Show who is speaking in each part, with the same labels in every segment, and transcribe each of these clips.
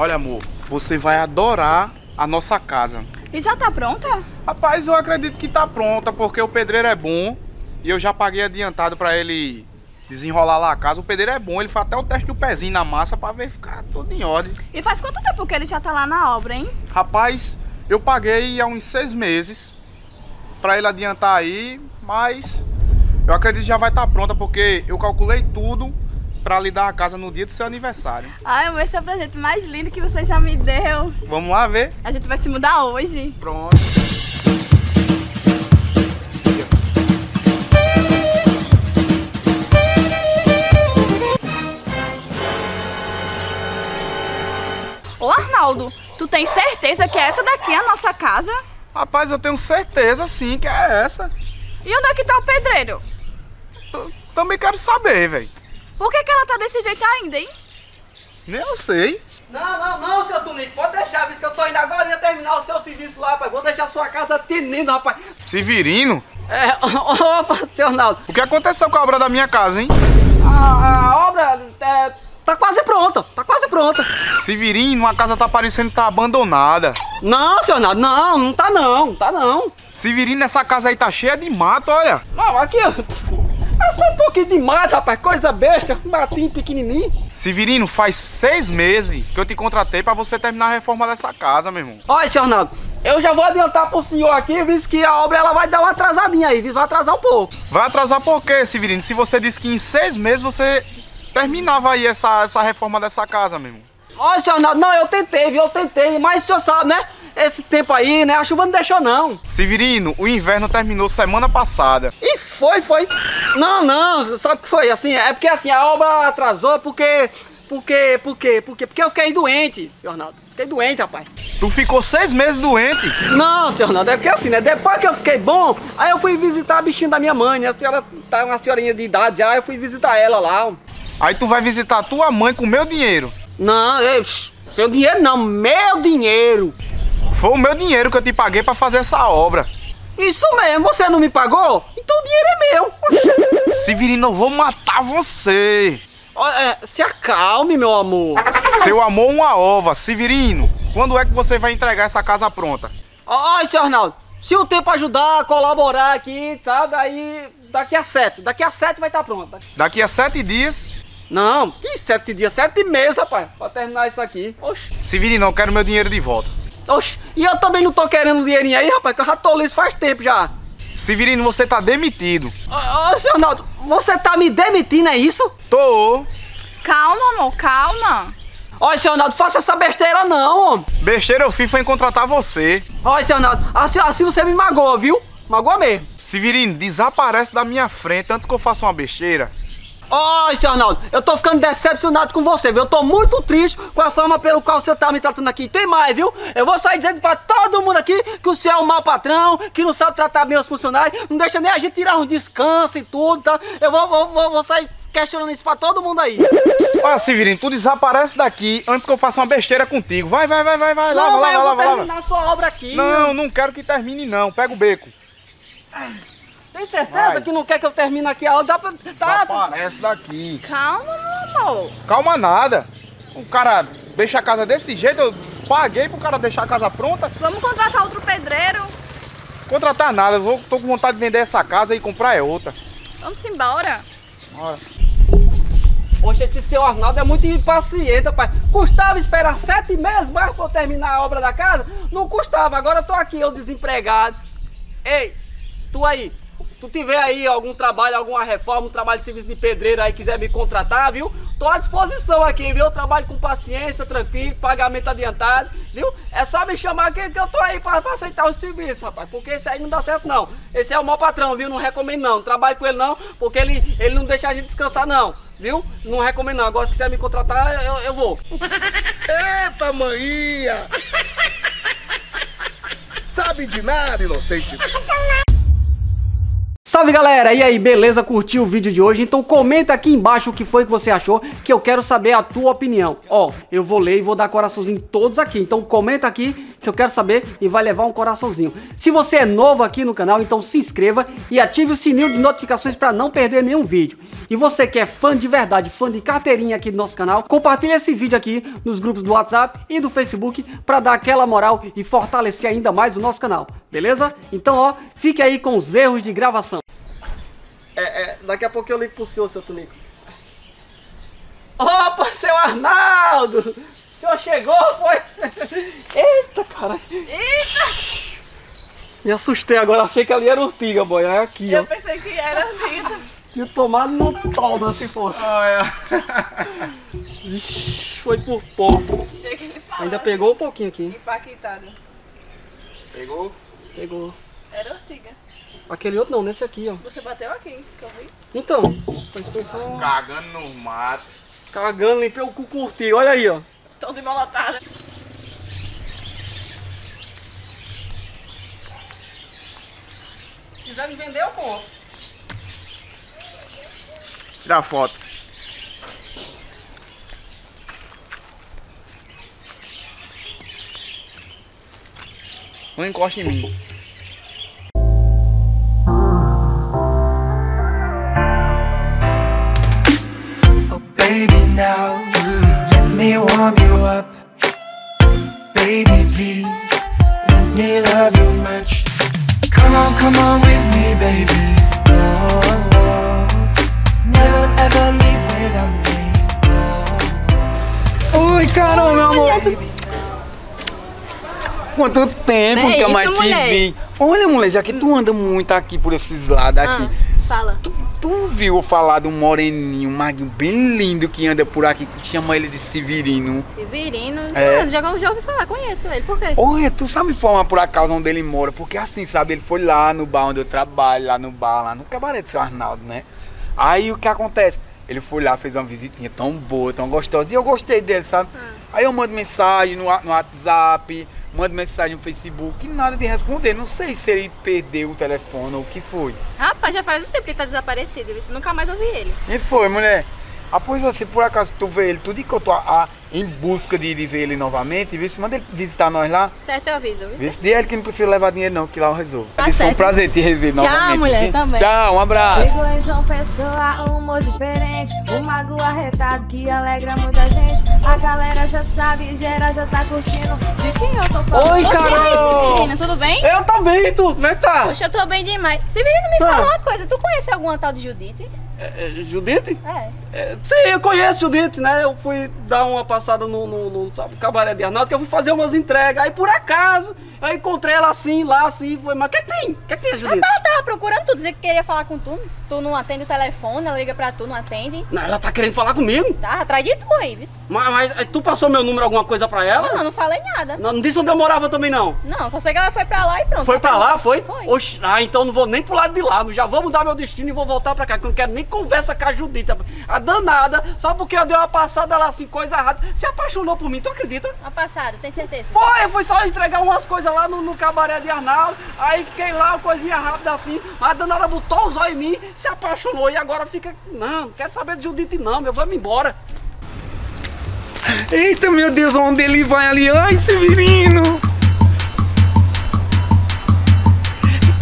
Speaker 1: Olha, amor, você vai adorar a nossa casa.
Speaker 2: E já tá pronta?
Speaker 1: Rapaz, eu acredito que tá pronta, porque o pedreiro é bom e eu já paguei adiantado pra ele desenrolar lá a casa. O pedreiro é bom, ele faz até o teste do pezinho na massa pra ver ficar tudo em ordem.
Speaker 2: E faz quanto tempo que ele já tá lá na obra, hein?
Speaker 1: Rapaz, eu paguei há uns seis meses pra ele adiantar aí, mas eu acredito que já vai estar tá pronta, porque eu calculei tudo pra lhe dar a casa no dia do seu aniversário.
Speaker 2: Ai, amor, esse é o presente mais lindo que você já me deu.
Speaker 1: Vamos lá ver?
Speaker 2: A gente vai se mudar hoje.
Speaker 1: Pronto.
Speaker 2: Ô Arnaldo, tu tem certeza que essa daqui é a nossa casa?
Speaker 1: Rapaz, eu tenho certeza sim que é essa.
Speaker 2: E onde é que tá o pedreiro?
Speaker 1: T- Também quero saber, velho.
Speaker 2: Por que, que ela tá desse jeito ainda, hein?
Speaker 1: Nem eu sei.
Speaker 3: Não, não, não, seu Tunico, pode deixar, viu que eu tô indo agora ia terminar o seu serviço lá, rapaz. Vou deixar sua casa tinindo, rapaz.
Speaker 1: Severino,
Speaker 3: É, opa, seu Arnaldo.
Speaker 1: o que aconteceu com a obra da minha casa, hein?
Speaker 3: A, a obra é, tá quase pronta, tá quase pronta.
Speaker 1: Severino, a casa tá parecendo que tá abandonada.
Speaker 3: Não, seu Arnaldo, não, não tá não, tá não.
Speaker 1: Severino, essa casa aí tá cheia de mato, olha.
Speaker 3: Não, aqui, ó. É só um pouquinho de mato, rapaz, coisa besta, um matinho pequenininho.
Speaker 1: Severino, faz seis meses que eu te contratei pra você terminar a reforma dessa casa, meu irmão.
Speaker 3: Olha, seu Arnaldo, eu já vou adiantar pro senhor aqui, visto que a obra ela vai dar uma atrasadinha aí, viu? Vai atrasar um pouco.
Speaker 1: Vai atrasar por quê, Severino? Se você disse que em seis meses você terminava aí essa, essa reforma dessa casa, meu irmão.
Speaker 3: Olha, seu Arnaldo, não, eu tentei, viu? Eu tentei, mas o senhor sabe, né? Esse tempo aí, né? A chuva não deixou, não.
Speaker 1: Severino, o inverno terminou semana passada.
Speaker 3: E foi, foi. Não, não, sabe o que foi? Assim, é porque assim, a obra atrasou porque. Porque, por quê? Por quê? Porque eu fiquei doente, senhor Arnaldo. Fiquei doente, rapaz.
Speaker 1: Tu ficou seis meses doente.
Speaker 3: Não, senhor Arnaldo, é porque assim, né? Depois que eu fiquei bom, aí eu fui visitar a bichinha da minha mãe, né? A senhora tá uma senhorinha de idade já, eu fui visitar ela lá.
Speaker 1: Aí tu vai visitar tua mãe com meu dinheiro.
Speaker 3: Não, eu, seu dinheiro não, meu dinheiro.
Speaker 1: Foi o meu dinheiro que eu te paguei pra fazer essa obra.
Speaker 3: Isso mesmo, você não me pagou? Então o dinheiro é meu.
Speaker 1: Severino, eu vou matar você.
Speaker 3: É, se acalme, meu amor.
Speaker 1: Seu amor, uma ova. Severino, quando é que você vai entregar essa casa pronta?
Speaker 3: Olha, seu Arnaldo, se o tempo ajudar, colaborar aqui, sabe? Aí daqui a sete. Daqui a sete vai estar pronta.
Speaker 1: Daqui a sete dias.
Speaker 3: Não, que sete dias? Sete meses, rapaz, pra terminar isso aqui. Oxi,
Speaker 1: Severino, eu quero meu dinheiro de volta.
Speaker 3: Oxi. E eu também não tô querendo dinheirinho aí, rapaz, que eu já tô liso faz tempo já.
Speaker 1: Severino, você tá demitido.
Speaker 3: Ô, ô, seu Arnaldo, você tá me demitindo, é isso?
Speaker 1: Tô.
Speaker 2: Calma, amor, calma.
Speaker 3: Olha, seu Arnaldo, faça essa besteira não, homem.
Speaker 1: Besteira eu fiz foi em contratar você.
Speaker 3: Olha, seu Arnaldo, assim, assim você me magoa, viu? Magoa mesmo.
Speaker 1: Severino, desaparece da minha frente antes que eu faça uma besteira.
Speaker 3: Olha, seu Arnaldo, eu tô ficando decepcionado com você, viu? Eu tô muito triste com a forma pelo qual você tá me tratando aqui. Tem mais, viu? Eu vou sair dizendo pra todo mundo aqui que o senhor é um mau patrão, que não sabe tratar bem os funcionários, não deixa nem a gente tirar um descanso e tudo, tá? Eu vou, vou, vou, vou sair questionando isso pra todo mundo aí.
Speaker 1: Olha, Severino, tu desaparece daqui antes que eu faça uma besteira contigo. Vai, vai, vai, vai, vai. Lava,
Speaker 3: não, mas
Speaker 1: lava,
Speaker 3: eu vou
Speaker 1: lava, lava.
Speaker 3: terminar sua obra aqui.
Speaker 1: Não, não quero que termine não. Pega o beco.
Speaker 3: Tem certeza
Speaker 1: Vai.
Speaker 3: que não quer que eu termine aqui a obra? Dá pra... Tá,
Speaker 1: Desaparece daqui.
Speaker 2: Calma, meu amor.
Speaker 1: Calma nada. O cara deixa a casa desse jeito, eu paguei pro cara deixar a casa pronta.
Speaker 2: Vamos contratar outro pedreiro.
Speaker 1: Contratar nada, eu vou, tô com vontade de vender essa casa e comprar é outra.
Speaker 2: Vamos embora.
Speaker 1: Bora.
Speaker 3: Poxa, esse seu Arnaldo é muito impaciente, rapaz. Custava esperar sete meses mais pra eu terminar a obra da casa? Não custava, agora eu tô aqui, eu desempregado. Ei, tu aí, tu tiver aí algum trabalho, alguma reforma, um trabalho de serviço de pedreiro aí, quiser me contratar, viu? Tô à disposição aqui, viu? Eu trabalho com paciência, tranquilo, pagamento adiantado, viu? É só me chamar que, que eu tô aí pra, pra aceitar o serviço, rapaz. Porque esse aí não dá certo, não. Esse é o mau patrão, viu? Não recomendo, não. Não trabalho com ele, não, porque ele, ele não deixa a gente descansar, não. Viu? Não recomendo, não. Agora, se quiser me contratar, eu, eu vou.
Speaker 4: Eita, maninha! Sabe de nada, inocente.
Speaker 3: Salve galera, e aí, beleza? Curtiu o vídeo de hoje? Então comenta aqui embaixo o que foi que você achou, que eu quero saber a tua opinião. Ó, eu vou ler e vou dar coraçãozinho todos aqui, então comenta aqui que eu quero saber e vai levar um coraçãozinho. Se você é novo aqui no canal, então se inscreva e ative o sininho de notificações para não perder nenhum vídeo. E você que é fã de verdade, fã de carteirinha aqui do nosso canal, compartilha esse vídeo aqui nos grupos do WhatsApp e do Facebook para dar aquela moral e fortalecer ainda mais o nosso canal, beleza? Então, ó, fique aí com os erros de gravação. É, é, daqui a pouco eu ligo pro senhor, seu Tunico. Opa, seu Arnaldo! O senhor chegou, foi? Eita, caralho!
Speaker 2: Eita!
Speaker 3: Me assustei agora, achei que ali era urtiga, boy. É aqui, ó.
Speaker 2: Eu pensei que era Anitta.
Speaker 3: Tinha tomado no toldo se fosse.
Speaker 1: Olha.
Speaker 3: Ixi, foi por pouco. Ainda pegou um pouquinho aqui.
Speaker 2: Impactado.
Speaker 1: Pegou?
Speaker 3: Pegou.
Speaker 2: Era ortiga.
Speaker 3: Aquele outro não, nesse aqui, ó.
Speaker 2: Você bateu aqui, que eu vi.
Speaker 3: Então, foi só
Speaker 1: Cagando no mato.
Speaker 3: cagando, limpei o cu curti. Olha aí, ó.
Speaker 2: Todo embolotado.
Speaker 3: Se quiser me vender, eu compro.
Speaker 1: Tira a foto. Não encosta em mim.
Speaker 5: Carol, meu amor. Quanto tempo
Speaker 2: É
Speaker 5: que eu mais te vi. Olha, mulher, já que tu anda muito aqui por esses lados aqui.
Speaker 2: fala.
Speaker 5: Tu, tu viu falar de um moreninho, um maguinho bem lindo que anda por aqui, que chama ele de Severino.
Speaker 2: Severino.
Speaker 5: É.
Speaker 2: Não, já, já ouvi falar, conheço ele. Por quê?
Speaker 5: Olha, tu sabe informar por acaso onde ele mora? Porque assim, sabe, ele foi lá no bar onde eu trabalho, lá no bar, lá no cabaré do seu Arnaldo, né? Aí o que acontece? Ele foi lá, fez uma visitinha tão boa, tão gostosa, e eu gostei dele, sabe? Aí eu mando mensagem no, no WhatsApp, mando mensagem no Facebook, nada de responder. Não sei se ele perdeu o telefone ou o que foi.
Speaker 2: Rapaz, já faz um tempo que ele tá desaparecido. Você nunca mais ouvi ele.
Speaker 5: E foi, mulher? Ah, pois assim, por acaso tu vê ele, tudo que eu tô ah, em busca de, de ver ele novamente, vê se manda ele visitar nós lá.
Speaker 2: Certo, eu aviso. viu?
Speaker 5: Vê se diz ele que não precisa levar dinheiro não, que lá eu resolvo.
Speaker 2: Tá
Speaker 5: foi um prazer te rever
Speaker 2: Tchau,
Speaker 5: novamente.
Speaker 2: mulher,
Speaker 5: viu?
Speaker 2: também.
Speaker 5: Tchau, um abraço.
Speaker 6: Chegou em João Pessoa, um humor diferente Um mago arretado que alegra muita gente A galera já sabe, geral já tá curtindo De quem eu tô falando?
Speaker 3: Oi, Carol!
Speaker 2: Severino, tudo bem?
Speaker 3: Eu também, e tu? Como é que tá?
Speaker 2: Poxa, eu tô bem demais. Severino, me
Speaker 3: Ah.
Speaker 2: fala uma coisa. Tu conhece alguma tal de Judite?
Speaker 3: É, é, Judite?
Speaker 2: É.
Speaker 3: É, sim, eu conheço Judite, né? Eu fui dar uma passada no, no, no, sabe, cabaré de Arnaldo, que eu fui fazer umas entregas. Aí por acaso, eu encontrei ela assim, lá assim, foi, mas o que tem? O que tem, Judite?
Speaker 2: Ela tava procurando tu, dizer que queria falar com tu. Tu não atende o telefone, ela liga pra tu, não atende.
Speaker 3: Não, ela tá querendo falar comigo.
Speaker 2: Tá atrás de tu aí, viu?
Speaker 3: Mas, mas tu passou meu número, alguma coisa pra ela?
Speaker 2: Não, não falei nada.
Speaker 3: Não, não disse onde eu morava também, não.
Speaker 2: Não, só sei que ela foi pra lá e pronto.
Speaker 3: Foi pra lá, foi?
Speaker 2: Foi.
Speaker 3: Oxi, ah, então não vou nem pro lado de lá. Já vou mudar meu destino e vou voltar pra cá, que eu não quero nem conversa com a Judite. A danada, só porque eu dei uma passada lá assim, coisa errada. Se apaixonou por mim, tu acredita?
Speaker 2: Uma passada, tem certeza?
Speaker 3: Foi, eu fui só entregar umas coisas lá no, no cabaré de Arnaldo. Aí fiquei lá, uma coisinha rápida assim. Mas a danada botou os olhos em mim, se apaixonou e agora fica. Não, não quero saber de Judite, não, meu. Vamos embora.
Speaker 5: Eita, meu Deus, onde ele vai ali? Ai, Severino!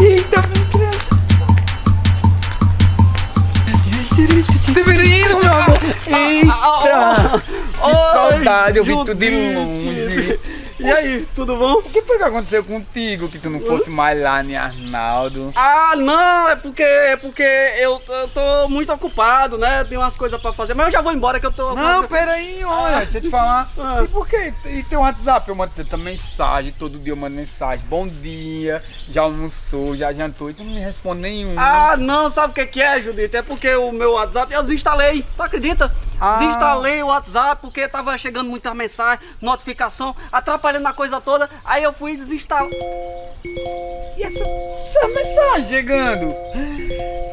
Speaker 5: Eita, meu Deus! Severino, meu amor! Eita!
Speaker 3: Oi,
Speaker 5: saudade, eu vi tudo de longe.
Speaker 3: E aí, tudo bom?
Speaker 5: O que foi que aconteceu contigo que tu não fosse mais lá em Arnaldo?
Speaker 3: Ah, não, é porque é porque eu, eu tô muito ocupado, né? Tem umas coisas pra fazer, mas eu já vou embora que eu tô.
Speaker 5: Não, peraí, olha, deixa eu te falar.
Speaker 3: Ah.
Speaker 5: E por que? E teu WhatsApp? Eu mando tanta mensagem, todo dia eu mando mensagem. Bom dia, já almoçou, já jantou, e tu não me responde nenhum.
Speaker 3: Ah, não, sabe o que é, Judite? É porque o meu WhatsApp eu desinstalei, tu acredita?
Speaker 5: Ah.
Speaker 3: Desinstalei o WhatsApp porque tava chegando muita mensagem, notificação, atrapalhando a coisa toda. Aí eu fui desinstalar.
Speaker 5: E essa, essa mensagem chegando?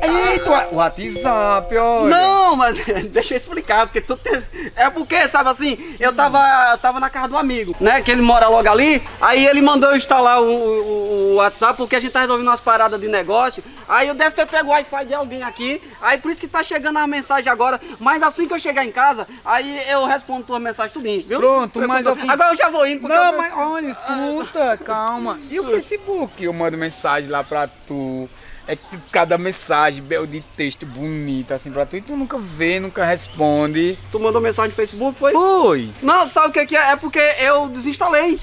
Speaker 5: Eita, o WhatsApp, olha.
Speaker 3: Não, mas deixa eu explicar, porque tu tem... É porque, sabe assim, eu tava, eu tava na casa do amigo, né? Que ele mora logo ali. Aí ele mandou eu instalar o, o- o WhatsApp porque a gente tá resolvendo umas paradas de negócio. Aí eu deve ter pego o Wi-Fi de alguém aqui. Aí por isso que tá chegando a mensagem agora. Mas assim que eu chegar em casa, aí eu respondo tua mensagem tudinho, viu?
Speaker 5: Pronto, mas assim-
Speaker 3: Agora eu já vou indo.
Speaker 5: Não,
Speaker 3: eu-
Speaker 5: mas olha, escuta, calma. E o Facebook? Eu mando mensagem lá pra tu. É que cada mensagem bel de texto bonita assim pra tu e tu nunca vê, nunca responde.
Speaker 3: Tu mandou mensagem no Facebook, foi?
Speaker 5: Foi.
Speaker 3: Não, sabe o que que é? É porque eu desinstalei.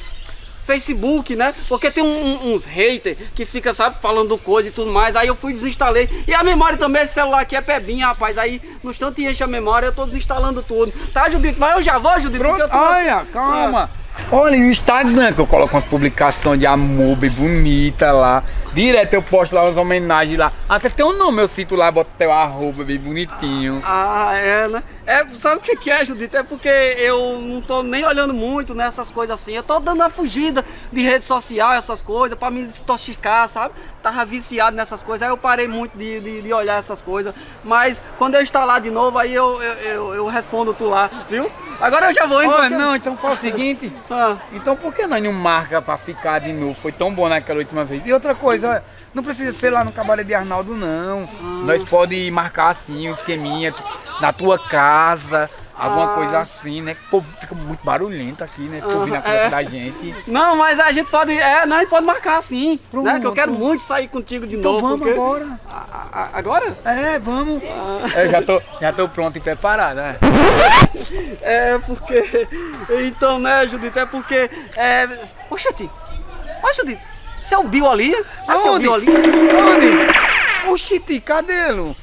Speaker 3: Facebook, né? Porque tem um- uns haters que fica, sabe, falando coisa e tudo mais. Aí eu fui desinstalei. E a memória também, esse celular aqui é pebinha, rapaz. Aí no instante enche a memória, eu tô desinstalando tudo. Tá, Judito? Mas eu já vou, Judito.
Speaker 5: Pronto,
Speaker 3: eu tô...
Speaker 5: olha, calma. Olha, no Instagram que eu coloco umas publicações de amor bem bonita lá. Direto eu posto lá umas homenagens lá. Até tem um nome, eu cito lá, boto teu arroba bem bonitinho.
Speaker 3: Ah, é, né? É, sabe o que que é, Judito? É porque eu não tô nem olhando muito nessas coisas assim. Eu tô dando a fugida de rede social, essas coisas, pra me desintoxicar, sabe? Tava viciado nessas coisas, aí eu parei muito de, de, de olhar essas coisas. Mas quando eu instalar de novo, aí eu, eu, eu, eu respondo tu lá, viu? Agora eu já vou indo.
Speaker 5: Olha,
Speaker 3: porque-
Speaker 5: não, então faz o seguinte.
Speaker 3: Ah,
Speaker 5: Então por que nós não marca pra ficar de novo? Foi tão bom naquela última vez. E outra coisa, olha, não precisa ser lá no cabaré de Arnaldo, não. Nós pode marcar assim, um esqueminha, na tua casa, alguma coisa assim, né? O povo fica muito barulhento aqui, né? Fica ouvindo a conversa
Speaker 3: é.
Speaker 5: da gente.
Speaker 3: Não, mas a gente pode. É, não, a gente pode marcar sim. Né? Que eu quero
Speaker 5: Pronto.
Speaker 3: muito sair contigo de
Speaker 5: Então
Speaker 3: novo.
Speaker 5: vamos
Speaker 3: porque-
Speaker 5: agora.
Speaker 3: A- a- agora?
Speaker 5: É, vamos. Eu já tô, já tô pronto e preparado, né?
Speaker 3: É porque. Então, né, Judito? É porque. É. Ô, Xati. Ô, Judito. Seu Bill ali? É seu
Speaker 5: Aonde?
Speaker 3: Bill ali?
Speaker 5: Onde? Oxi, cadê, Lu?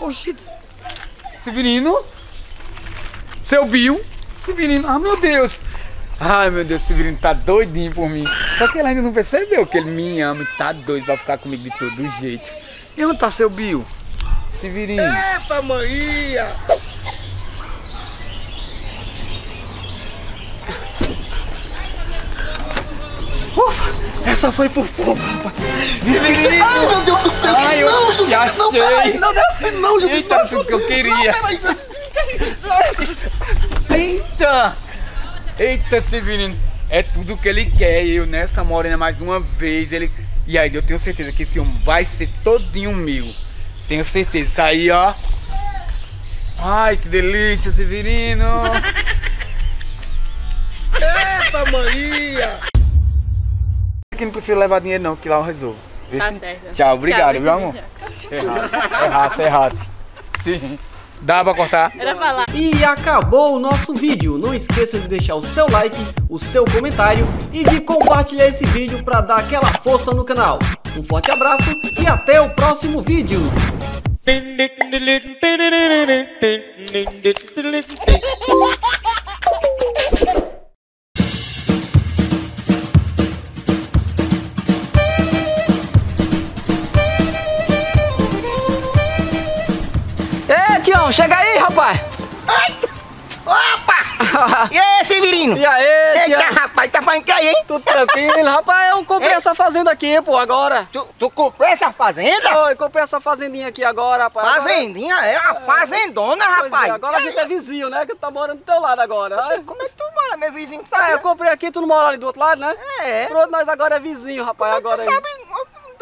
Speaker 5: Oxi. Severino? Seu Bill? Severino, ah meu Deus. Ai meu Deus, Severino tá doidinho por mim. Só que ele ainda não percebeu que ele me ama e tá doido pra ficar comigo de todo jeito. E onde tá seu Bill? Severino.
Speaker 4: Eita, Maria!
Speaker 3: Essa foi por pouco, rapaz.
Speaker 4: Ai, meu Deus do céu!
Speaker 5: Ai,
Speaker 4: não, Judito, não, peraí, não assim não, Judito.
Speaker 5: Eita,
Speaker 4: não,
Speaker 5: tudo que eu queria.
Speaker 4: Não, peraí,
Speaker 5: Eita! Eita, Severino. É tudo que ele quer. Eu nessa morena mais uma vez. Ele... E aí, eu tenho certeza que esse homem vai ser todinho meu. Tenho certeza. Isso aí, ó. Ai, que delícia, Severino.
Speaker 4: Eita, Maria!
Speaker 5: Aqui não precisa levar dinheiro não, que lá eu resolvo.
Speaker 2: Tá certo.
Speaker 5: Tchau, obrigado,
Speaker 2: Tchau,
Speaker 5: viu, amor? Errasse, errasse, errasse. Sim. Dá pra cortar?
Speaker 2: Era falar.
Speaker 3: E acabou o nosso vídeo. Não esqueça de deixar o seu like, o seu comentário e de compartilhar esse vídeo para dar aquela força no canal. Um forte abraço e até o próximo vídeo. chega aí, rapaz!
Speaker 7: Opa! E aí, Severino?
Speaker 3: E aí,
Speaker 7: Eita,
Speaker 3: Tião?
Speaker 7: rapaz, tá falando que aí, hein?
Speaker 3: Tudo tranquilo? Rapaz, eu comprei essa fazenda aqui, pô, agora.
Speaker 7: Tu, tu comprou essa fazenda?
Speaker 3: Oi, comprei essa fazendinha aqui agora, rapaz. Agora-
Speaker 7: Fazendinha, é uma fazendona,
Speaker 3: Pois é,
Speaker 7: rapaz.
Speaker 3: agora a gente é
Speaker 7: isso?
Speaker 3: vizinho, né? Que tá morando do teu lado agora.
Speaker 7: Poxa,
Speaker 3: Ai,
Speaker 7: Como é que tu mora, meu vizinho?
Speaker 3: Ah,
Speaker 7: Sabe?
Speaker 3: eu comprei aqui, tu não mora ali do outro lado, né?
Speaker 7: É.
Speaker 3: Pronto, nós agora é vizinho, rapaz.
Speaker 7: Como é
Speaker 3: agora
Speaker 7: tu
Speaker 3: aí.
Speaker 7: sabe?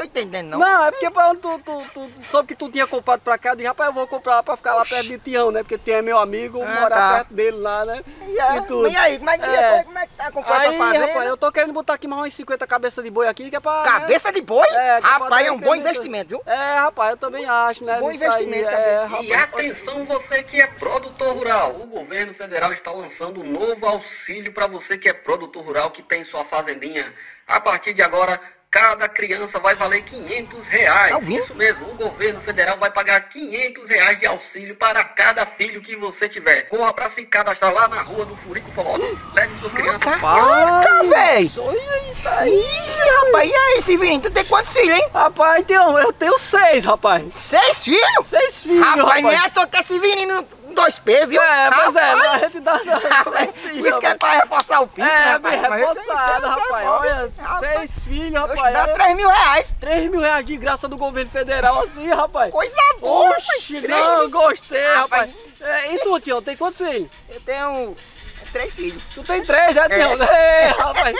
Speaker 7: Tô entendendo, não.
Speaker 3: Não, é porque pra, tu, tu, tu soube que tu tinha comprado pra cá, eu disse, rapaz, eu vou comprar lá pra ficar lá perto de Tião, né? Porque Tião é meu amigo,
Speaker 7: Ah,
Speaker 3: morar
Speaker 7: tá.
Speaker 3: perto dele lá, né?
Speaker 7: E, aí,
Speaker 3: tudo.
Speaker 7: e aí, como é que,
Speaker 3: É.
Speaker 7: como é que tá comprando essa fazenda?
Speaker 3: rapaz, eu tô querendo botar aqui mais uns 50 cabeças de boi aqui, que é pra... né?
Speaker 7: Cabeça de boi?
Speaker 3: É, é
Speaker 7: rapaz, é um bom investimento, viu?
Speaker 3: É, rapaz, eu também acho, né?
Speaker 7: Bom
Speaker 3: disso aí,
Speaker 7: investimento
Speaker 3: é,
Speaker 7: também.
Speaker 8: E atenção você que é produtor rural. O governo federal está lançando um novo auxílio para você que é produtor rural, que tem sua fazendinha. A partir de agora, cada criança vai valer 500 reais.
Speaker 7: Tá?
Speaker 8: Isso mesmo, o governo federal vai pagar 500 reais de auxílio para cada filho que você tiver. Corra para se cadastrar lá na rua do Furico Forró. Leve suas crianças.
Speaker 7: Caraca, véi!
Speaker 3: Olha isso aí.
Speaker 7: Ixi, rapaz, e aí, Severino? Tu tem quantos filhos, hein?
Speaker 3: Rapaz, eu tenho seis, rapaz.
Speaker 7: Seis filhos?
Speaker 3: Seis filhos,
Speaker 7: Rapaz,
Speaker 3: rapaz.
Speaker 7: nem é à toa que é Severino dois P, viu?
Speaker 3: É, pois é,
Speaker 7: Rapaz,
Speaker 3: né? a gente dá.
Speaker 7: rapaz,
Speaker 3: seis
Speaker 7: Por isso que é
Speaker 3: rapaz.
Speaker 7: pra reforçar o pinto,
Speaker 3: É,
Speaker 7: rapaz? Mas esse-
Speaker 3: reforçado,
Speaker 7: é
Speaker 3: rapaz.
Speaker 7: bom,
Speaker 3: Olha,
Speaker 7: rapaz.
Speaker 3: seis filhos,
Speaker 7: Oxe,
Speaker 3: rapaz.
Speaker 7: dá
Speaker 3: olha.
Speaker 7: 3 mil reais.
Speaker 3: 3 mil reais de graça do governo federal assim, rapaz.
Speaker 7: Coisa boa,
Speaker 3: Oxi,
Speaker 7: rapaz. Três
Speaker 3: não, gostei, rapaz.
Speaker 7: Rapaz.
Speaker 3: É, e tu, Tião, tem quantos filhos?
Speaker 7: Eu tenho três filhos.
Speaker 3: Tu tem três, já, Tião? É, rapaz.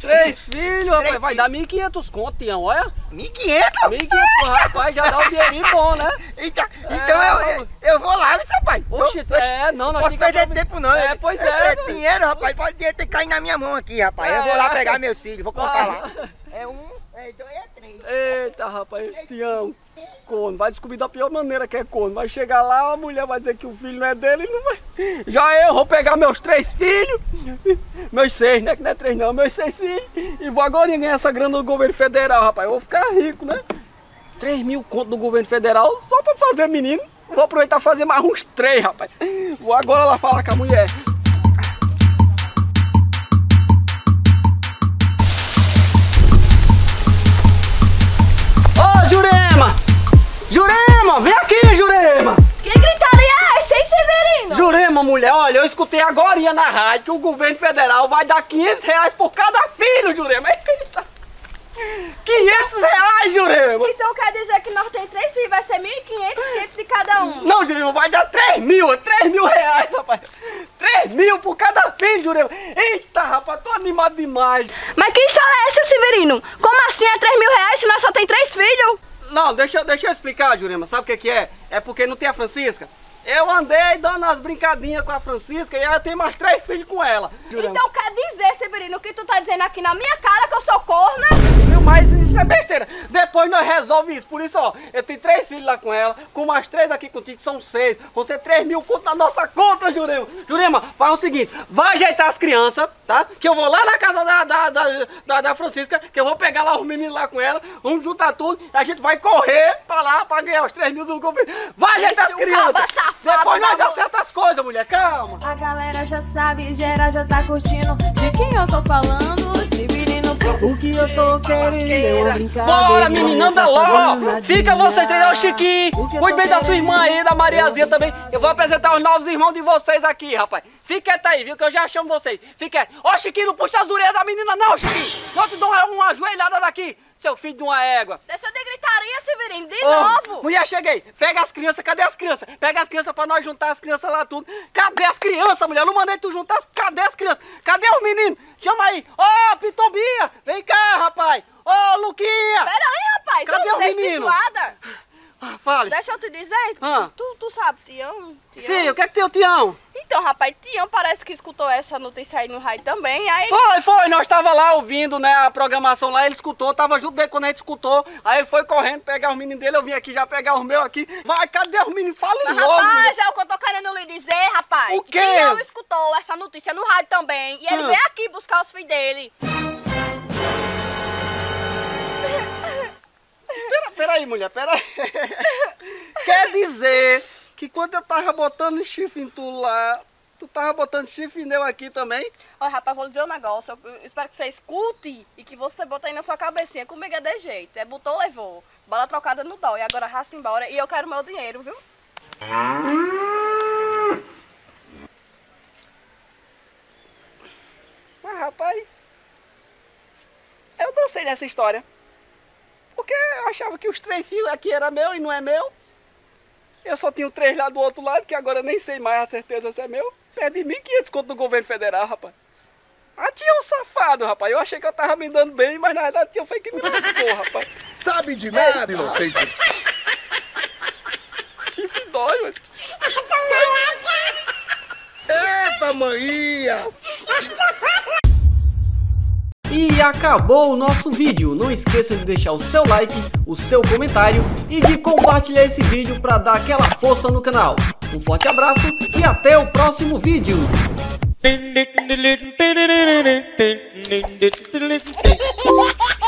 Speaker 3: Três filhos, rapaz.
Speaker 7: Três
Speaker 3: Vai
Speaker 7: filhos.
Speaker 3: dar 1.500 conto, Tião, olha.
Speaker 7: 1.500?
Speaker 3: 1.500, rapaz, já dá um dinheirinho bom, né?
Speaker 7: Então, então eu, eu, eu vou lá, viu, pai?
Speaker 3: Oxi,
Speaker 7: Eu- oxi,
Speaker 3: é, não, nós
Speaker 7: posso
Speaker 3: que
Speaker 7: perder
Speaker 3: aproveitar.
Speaker 7: tempo não.
Speaker 3: É, pois é, né?
Speaker 7: dinheiro, rapaz, pode dinheiro ter que cair na minha mão aqui, rapaz. Eu vou lá
Speaker 3: É.
Speaker 7: pegar meus filhos, vou contar lá.
Speaker 3: Ah.
Speaker 7: É um, é dois, é três.
Speaker 3: Eita, rapaz, esse Tião. Corno, vai descobrir da pior maneira que é corno. Vai chegar lá, a mulher vai dizer que o filho não é dele e não vai. Já eu vou pegar meus três filhos, meus seis, né? Que não é três não, meus seis filhos, e vou agora ganhar essa grana do governo federal, rapaz. Eu vou ficar rico, né? 3 mil conto do governo federal só pra fazer menino. Vou aproveitar e fazer mais uns três, rapaz. Vou agora lá falar com a mulher. Olha, eu escutei agora na rádio que o governo federal vai dar 500 reais por cada filho, Jurema. Eita. 500 reais, Jurema!
Speaker 2: Então quer dizer que nós temos três filhos, vai ser 1.500, 500 de cada um.
Speaker 3: Não, Jurema, vai dar 3 mil, 3 mil reais, rapaz. 3 mil por cada filho, Jurema. Eita, rapaz, tô animado demais.
Speaker 2: Mas que história é essa, Severino? Como assim é 3 mil reais se nós só tem três filhos?
Speaker 3: Não, deixa, eu- deixa eu explicar, Jurema. Sabe o que, que é? É porque não tem a Francisca. Eu andei dando as brincadinhas com a Francisca e aí eu tenho mais três filhos com ela.
Speaker 2: Então quer dizer, Severino, que tu tá dizendo aqui na minha cara que eu sou corna?
Speaker 3: Viu? Mas isso é besteira. Depois nós resolve isso. Por isso, ó, eu tenho três filhos lá com ela, com mais três aqui contigo, que são seis. Vão ser três mil conto na nossa conta, Jurema. Jurema, faz o seguinte: vai ajeitar as crianças, tá? Que eu vou lá na casa da, da, da, da, da Francisca, que eu vou pegar lá os meninos lá com ela, vamos juntar tudo e a gente vai correr pra lá pra ganhar os três mil do governo. Vai ajeitar as
Speaker 2: Esse
Speaker 3: crianças.
Speaker 2: Safado
Speaker 3: Depois nós
Speaker 2: da
Speaker 3: acerta as coisas, mulher. Calma.
Speaker 6: A galera já sabe, geral já tá curtindo de quem eu tô falando. Severino, o que eu tô querendo é.
Speaker 3: Bora, menina, anda logo!
Speaker 6: Nadinha.
Speaker 3: Fica vocês três, ô Chiquinho!
Speaker 6: O que eu
Speaker 3: Cuide bem da sua irmã aí, da Mariazinha
Speaker 6: querendo
Speaker 3: também. Eu vou apresentar os novos irmãos de vocês aqui, rapaz. Fica quieto aí, viu? Que eu já chamo vocês. Fica quieto. Ô Chiquinho, não puxa as orelhas da menina, não, Chiquinho! Não te dou uma, uma joelhada daqui, seu filho de uma égua.
Speaker 2: Deixa de gritaria, Severino, de
Speaker 3: Ô,
Speaker 2: novo.
Speaker 3: Mulher, cheguei. Pega as crianças, cadê as crianças? Pega as crianças pra nós juntar as crianças lá tudo. Cadê as crianças, mulher? Não mandei tu juntar, cadê as crianças? Cadê os meninos? Chama aí. Ô, Pitombinha, vem cá, rapaz. Ô, Luquinha.
Speaker 2: Pera aí, rapaz.
Speaker 3: Cadê
Speaker 2: eu
Speaker 3: o
Speaker 2: deixo de
Speaker 3: menino?
Speaker 2: zoada.
Speaker 3: Ah, Fale.
Speaker 2: Deixa eu te dizer.
Speaker 3: Ah.
Speaker 2: Tu, tu sabe, Tião? Tião?
Speaker 3: Sim, o que é que tem o Tião?
Speaker 2: Então, rapaz, Tião parece que escutou essa notícia aí no rádio também. Aí
Speaker 3: Foi, foi, nós tava lá ouvindo, né, a programação lá, ele escutou, tava junto dele quando a gente escutou, aí ele foi correndo pegar os meninos dele, eu vim aqui já pegar os meus aqui. Vai, cadê os meninos? Fale
Speaker 2: Mas,
Speaker 3: logo.
Speaker 2: rapaz, é o que eu tô querendo lhe dizer, rapaz.
Speaker 3: O quê?
Speaker 2: Tião escutou essa notícia no rádio também. E ele
Speaker 3: Hum.
Speaker 2: veio aqui buscar os filhos dele.
Speaker 3: Pera, pera aí, mulher, pera aí. Quer dizer que quando eu tava botando chifre em tu lá, tu tava botando chifre em eu aqui também?
Speaker 2: Olha, rapaz, vou lhe dizer um negócio. Eu espero que você escute e que você bote aí na sua cabecinha. Comigo é de jeito. É botou, levou. Bola trocada no dó. E agora raça embora. E eu quero meu dinheiro, viu?
Speaker 3: Mas, rapaz, eu dancei nessa história. Porque eu achava que os três fios aqui era meu e não é meu. Eu só tinha três lá do outro lado, que agora eu nem sei mais a certeza se é meu. Perdi 1.500 conto do governo federal, rapaz. Ah, tinha um safado, rapaz. Eu achei que eu tava me dando bem, mas na verdade tinha foi que me lascou, rapaz.
Speaker 4: Sabe de nada, inocente.
Speaker 3: Chifre dói, mano.
Speaker 4: Eita, maninha.
Speaker 3: E acabou o nosso vídeo. Não esqueça de deixar o seu like, o seu comentário e de compartilhar esse vídeo para dar aquela força no canal. Um forte abraço e até o próximo vídeo.